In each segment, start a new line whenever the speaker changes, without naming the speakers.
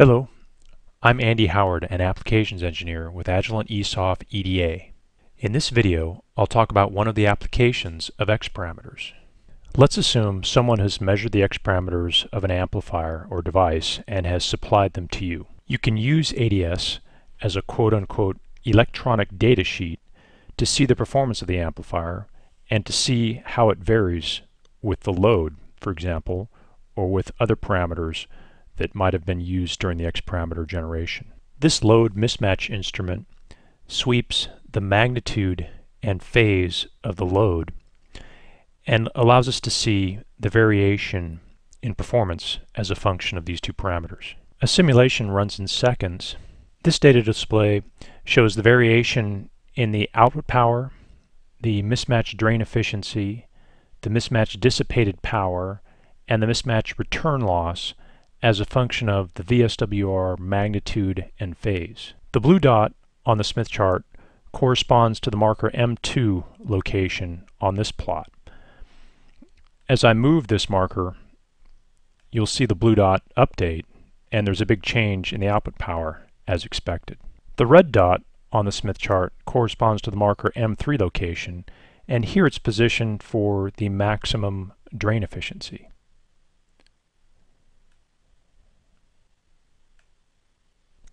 Hello, I'm Andy Howard, an applications engineer with Agilent EEsof EDA. In this video, I'll talk about one of the applications of X parameters. Let's assume someone has measured the X parameters of an amplifier or device and has supplied them to you. You can use ADS as a quote-unquote electronic data sheet to see the performance of the amplifier and to see how it varies with the load, for example, or with other parameters that might have been used during the X parameter generation. This load mismatch instrument sweeps the magnitude and phase of the load and allows us to see the variation in performance as a function of these two parameters. A simulation runs in seconds. This data display shows the variation in the output power, the mismatch drain efficiency, the mismatch dissipated power, and the mismatch return loss as a function of the VSWR magnitude and phase. The blue dot on the Smith chart corresponds to the marker M2 location on this plot. As I move this marker, you'll see the blue dot update and there's a big change in the output power as expected. The red dot on the Smith chart corresponds to the marker M3 location and here it's positioned for the maximum drain efficiency.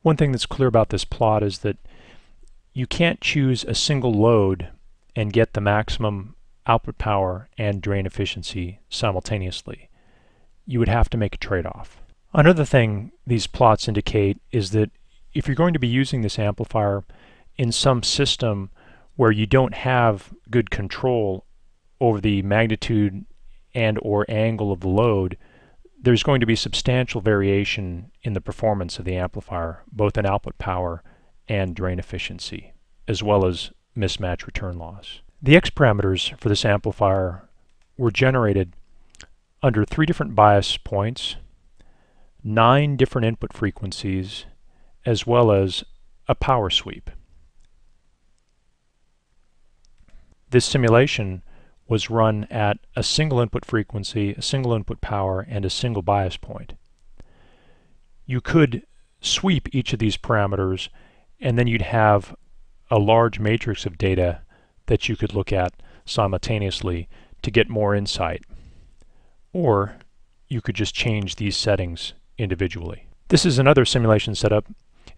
One thing that's clear about this plot is that you can't choose a single load and get the maximum output power and drain efficiency simultaneously. You would have to make a trade-off. Another thing these plots indicate is that if you're going to be using this amplifier in some system where you don't have good control over the magnitude and or angle of the load, there's going to be substantial variation in the performance of the amplifier, both in output power and drain efficiency, as well as mismatch return loss. The X parameters for this amplifier were generated under three different bias points, nine different input frequencies, as well as a power sweep. This simulation was run at a single input frequency, a single input power, and a single bias point. You could sweep each of these parameters and then you'd have a large matrix of data that you could look at simultaneously to get more insight. Or you could just change these settings individually. This is another simulation setup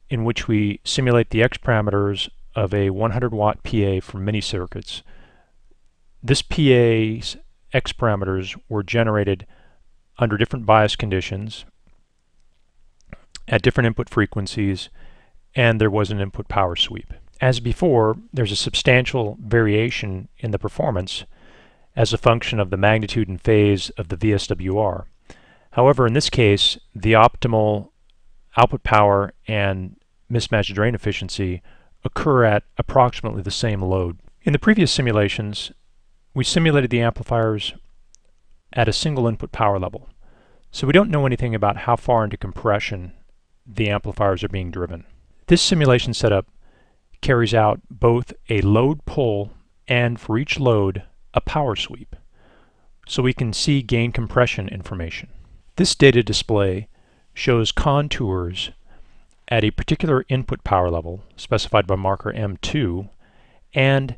in which we simulate the X parameters of a 100 watt PA for Mini-Circuits this PA's X parameters were generated under different bias conditions at different input frequencies and there was an input power sweep. As before, there's a substantial variation in the performance as a function of the magnitude and phase of the VSWR. However, in this case, the optimal output power and mismatched drain efficiency occur at approximately the same load. In the previous simulations, we simulated the amplifiers at a single input power level. So we don't know anything about how far into compression the amplifiers are being driven. This simulation setup carries out both a load pull and for each load a power sweep so we can see gain compression information. This data display shows contours at a particular input power level specified by marker M2 and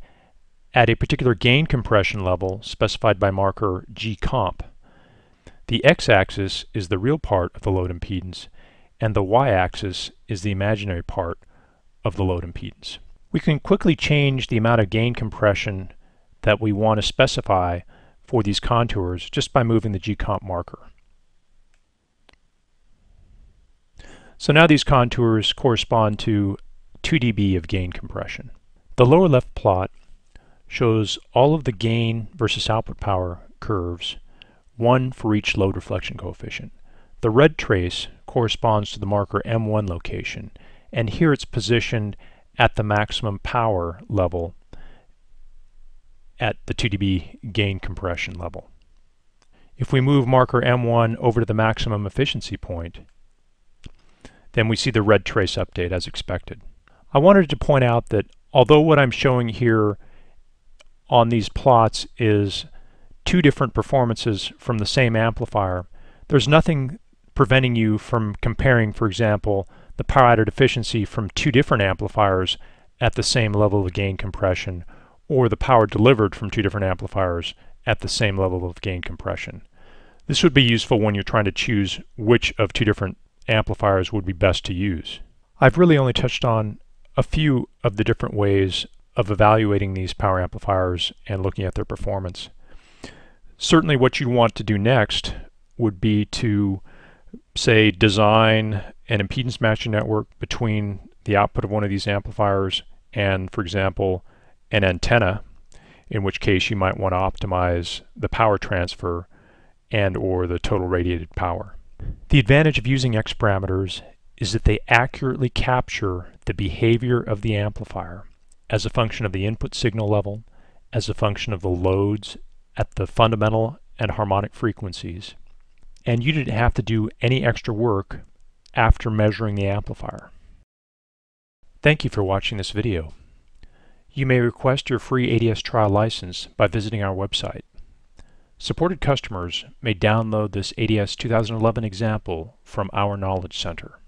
at a particular gain compression level specified by marker gcomp. The x-axis is the real part of the load impedance, and the y-axis is the imaginary part of the load impedance. We can quickly change the amount of gain compression that we want to specify for these contours just by moving the gcomp marker. So now these contours correspond to 2 dB of gain compression. The lower left plot shows all of the gain versus output power curves, one for each load reflection coefficient. The red trace corresponds to the marker M1 location, and here it's positioned at the maximum power level at the 2 dB gain compression level. If we move marker M1 over to the maximum efficiency point, then we see the red trace update as expected. I wanted to point out that although what I'm showing here on these plots is two different performances from the same amplifier, there's nothing preventing you from comparing, for example, the power added efficiency from two different amplifiers at the same level of gain compression, or the power delivered from two different amplifiers at the same level of gain compression. This would be useful when you're trying to choose which of two different amplifiers would be best to use. I've really only touched on a few of the different ways of evaluating these power amplifiers and looking at their performance. Certainly what you want to do next would be to say design an impedance matching network between the output of one of these amplifiers and for example an antenna in which case you might want to optimize the power transfer and or the total radiated power. The advantage of using X parameters is that they accurately capture the behavior of the amplifier as a function of the input signal level, as a function of the loads at the fundamental and harmonic frequencies. And you didn't have to do any extra work after measuring the amplifier. Thank you for watching this video. You may request your free ADS trial license by visiting our website. Supported customers may download this ADS 2011 example from our Knowledge Center.